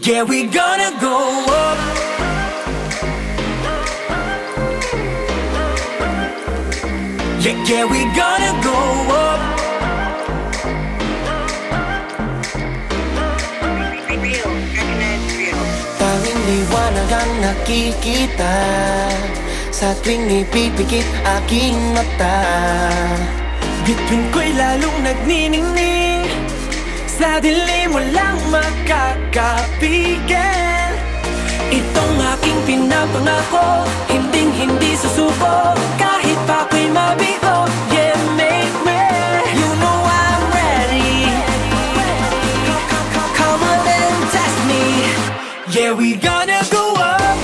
Yeah, we gonna go up. Yeah, yeah, we gonna go up. Real, recognize real. Tanging liwanag ang nakikita Sa tuwing ipipikit aking mata Bituin ko'y lalong nagniningning Sa makakapigil Itong aking pinapangako Hinding hindi susuko. Kahit pa ako'y mabigo Yeah, make me. You know I'm ready. Come on and test me. Yeah, we gonna go up.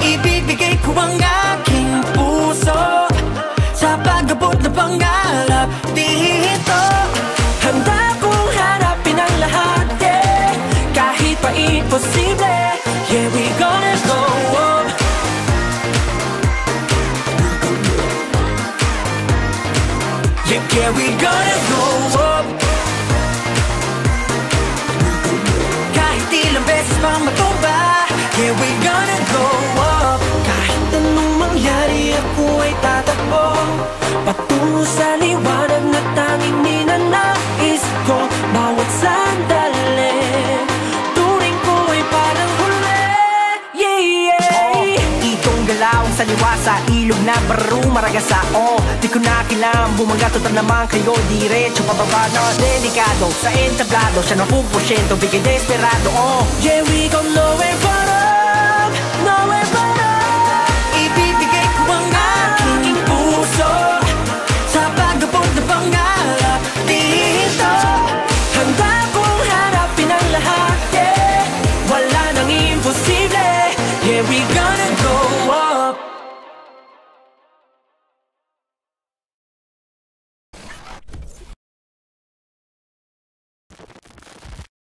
Ibibigay ko ang aking imposible. Yeah, we gonna go. Up Yeah, yeah, we gonna go. up Kahit ilang beses pang matumba Yeah, we gonna go. up Kahit anong mangyari ako ay tatakbo Patungo sa liwanag sa liwa sa ilog na baro maragasa. Oh, di ko na kailangan bumaga Total naman kayo diretso pababa na. Delikado Sa entablado siya ng 1% Bigay desperado. Oh, Yeah, we go nowhere but